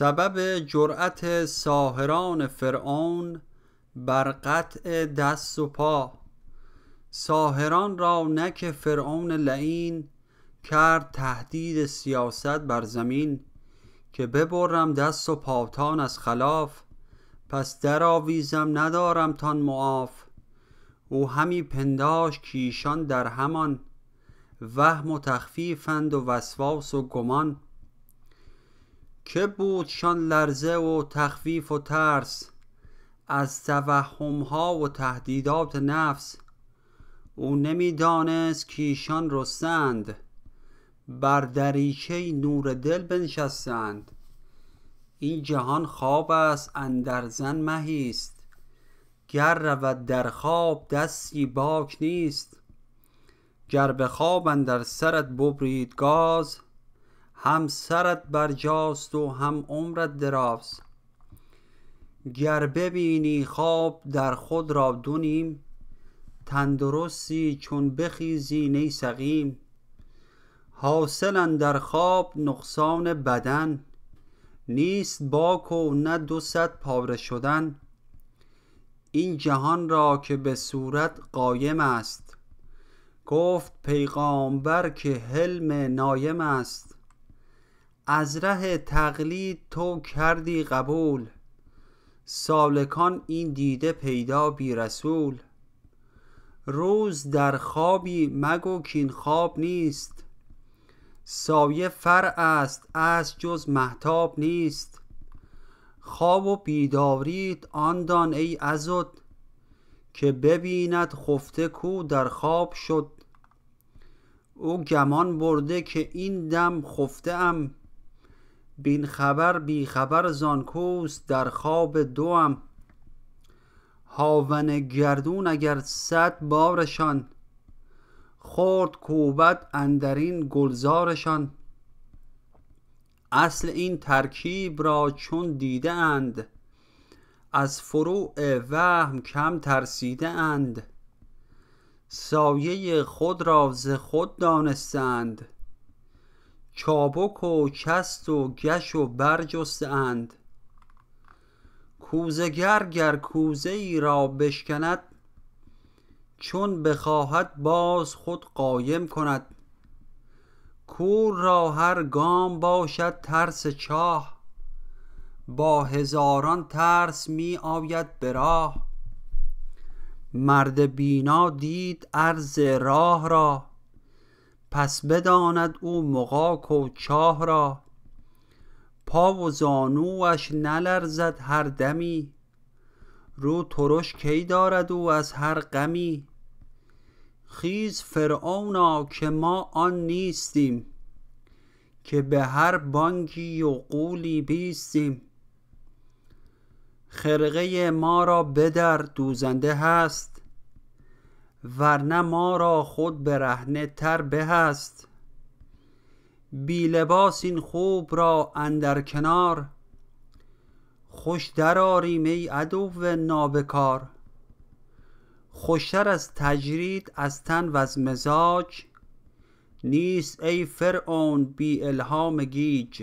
سبب جرأت ساهران فرعون بر قطع دست و پا. ساهران را نه که فرعون لعین کرد تهدید سیاست بر زمین که ببرم دست و پاتان از خلاف پس در آویزم ندارم تان معاف. او همی پنداش کیشان در همان وهم و تخفیفند و وسواس و گمان. که بودشان لرزه و تخویف و ترس؟ از توهمها و تهدیدات نفس. او نمی‌دانست کایشان رستند بر دریچه نور دل بنشستند. این جهان خواب است اندر ظن مه است گر رود در خواب دستی باک نیست. گر به خواب اندر سرت ببرید گاز هم سرت برجاست و هم عمرت دراز. گر ببینی خواب در خود را دو نیم تندرستی چون بخیزی نی سقیم. حاصل اندر خواب نقصان بدن نیست باک و نه دو صد پاره شدن. این جهان را که به صورت قایم است. گفت پیغامبر که حلم نایم است. از ره تقلید تو کردی قبول. سالکان این دیده پیدا بی رسول. روز در خوابی مگو کاین خواب نیست. سایه فرع است اصل جز مهتاب نیست. خواب و بیداریت آن دان ای عضد که ببیند خفته کو در خواب شد. او گمان برده که این دم خفته ام وین خبر بی خبر زان کوست در خواب دوم. هاون گردون اگر صد بارشان خرد کوبد اندرین گلزارشان. اصل این ترکیب را چون دیده اند از فروع وهم کم ترسیده اند. سایه خود را ز خود دانسته اند. چابک و چست و گش و بر جسته اند کوزه گر گر کوزه ای را بشکند چون بخواهد باز خود قایم کند. کور را هر گام باشد ترس چاه با هزاران ترس می آید به راه. مرد بینا دید عرض راه را پس بداند او مغاک و چاه را. پا و زانوش نلرزد هر دمی. رو ترش کی دارد او از هر غمی؟ خیز فرعونا که ما آن نیستیم که به هر بانگی و غولی بیستیم. خرقه ما را بدر دوزنده هست. ورنه ما را خود برهنه تر به است. بی لباس این خوب را اندر کنار. خوش آریم ای عدو نابکار. خوشتر از تجرید از تن وز مزاج. نیست ای فرعون بی الهام گیج.